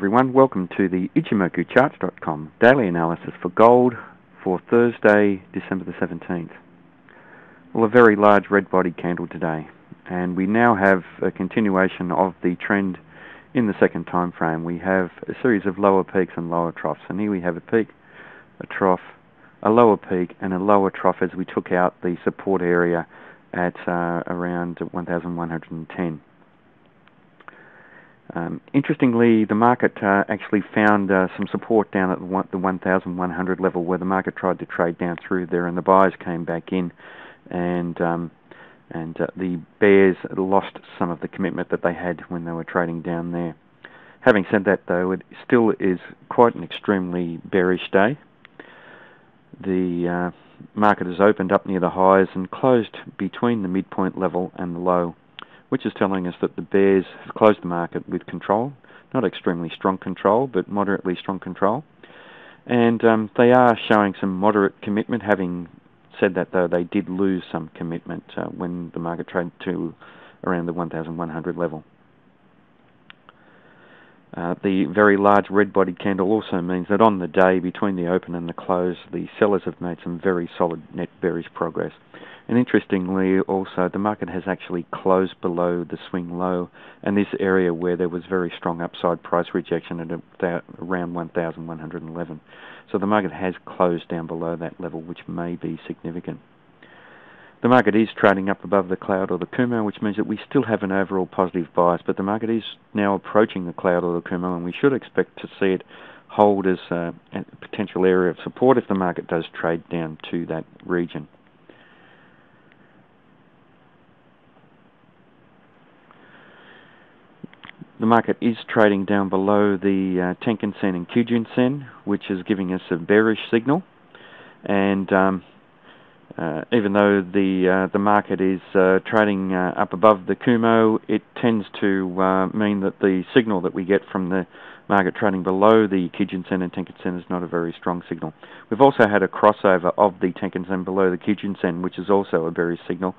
everyone. Welcome to the ichimokucharts.com daily analysis for gold for Thursday, December the 17th. Well, a very large red body candle today, and we now have a continuation of the trend in the second time frame. We have a series of lower peaks and lower troughs, and here we have a peak, a trough, a lower peak, and a lower trough as we took out the support area at uh, around 1110. Um, interestingly, the market uh, actually found uh, some support down at the, one, the 1,100 level where the market tried to trade down through there and the buyers came back in and um, and uh, the bears lost some of the commitment that they had when they were trading down there. Having said that though, it still is quite an extremely bearish day. The uh, market has opened up near the highs and closed between the midpoint level and the low which is telling us that the bears have closed the market with control, not extremely strong control, but moderately strong control. And um, they are showing some moderate commitment, having said that though they did lose some commitment uh, when the market traded to around the 1100 level. Uh, the very large red-bodied candle also means that on the day between the open and the close, the sellers have made some very solid net bearish progress. And interestingly, also, the market has actually closed below the swing low, and this area where there was very strong upside price rejection at around 1,111. So the market has closed down below that level, which may be significant. The market is trading up above the cloud or the Kumo, which means that we still have an overall positive bias, but the market is now approaching the cloud or the Kumo, and we should expect to see it hold as a potential area of support if the market does trade down to that region. The market is trading down below the uh, Tenkan Sen and Kijun Sen, which is giving us a bearish signal. And um, uh, even though the uh, the market is uh, trading uh, up above the Kumo, it tends to uh, mean that the signal that we get from the market trading below the Kijun Sen and Tenkan Sen is not a very strong signal. We've also had a crossover of the Tenkan Sen below the Kijun Sen, which is also a bearish signal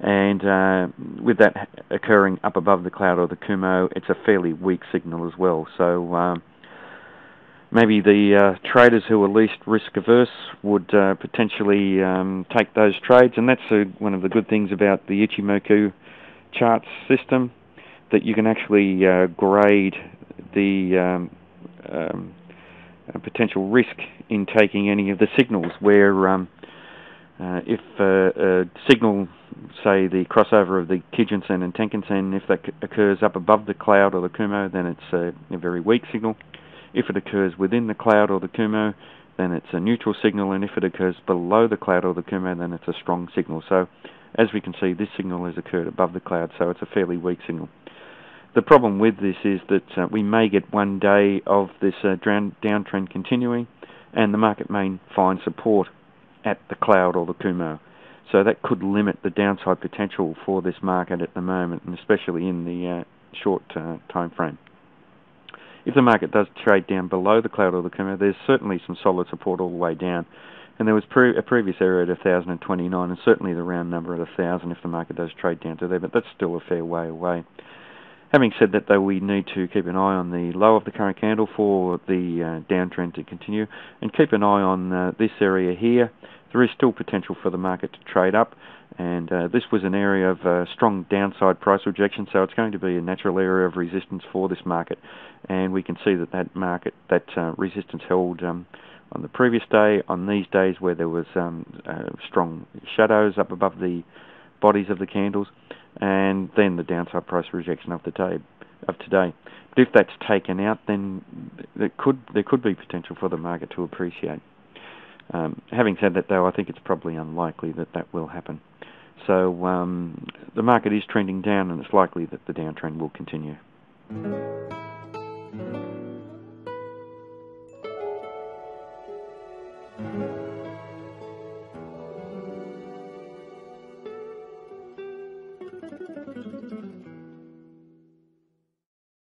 and uh, with that occurring up above the cloud or the Kumo, it's a fairly weak signal as well. So um, maybe the uh, traders who are least risk averse would uh, potentially um, take those trades, and that's a, one of the good things about the Ichimoku charts system, that you can actually uh, grade the um, um potential risk in taking any of the signals where um, uh, if uh, a signal, say the crossover of the Kijun Sen and Tenkan Sen, if that occurs up above the cloud or the Kumo, then it's a, a, very weak signal. If it occurs within the cloud or the Kumo, then it's a neutral signal, and if it occurs below the cloud or the Kumo, then it's a strong signal. So, as we can see, this signal has occurred above the cloud, so it's a fairly weak signal. The problem with this is that uh, we may get one day of this uh, downtrend continuing, and the market may find support at the cloud or the Kumo. So that could limit the downside potential for this market at the moment, and especially in the uh, short uh, time frame. If the market does trade down below the cloud or the Kumo, there's certainly some solid support all the way down. And there was pre a previous area at 1,029, and certainly the round number at 1,000 if the market does trade down to there, but that's still a fair way away. Having said that, though, we need to keep an eye on the low of the current candle for the uh, downtrend to continue, and keep an eye on uh, this area here. There is still potential for the market to trade up, and uh, this was an area of uh, strong downside price rejection, so it's going to be a natural area of resistance for this market. And we can see that that market, that uh, resistance held um, on the previous day, on these days where there was um, uh, strong shadows up above the bodies of the candles and then the downside price rejection of the day of today. But if that's taken out, then there could there could be potential for the market to appreciate. Um, having said that, though, I think it's probably unlikely that that will happen. So um, the market is trending down, and it's likely that the downtrend will continue.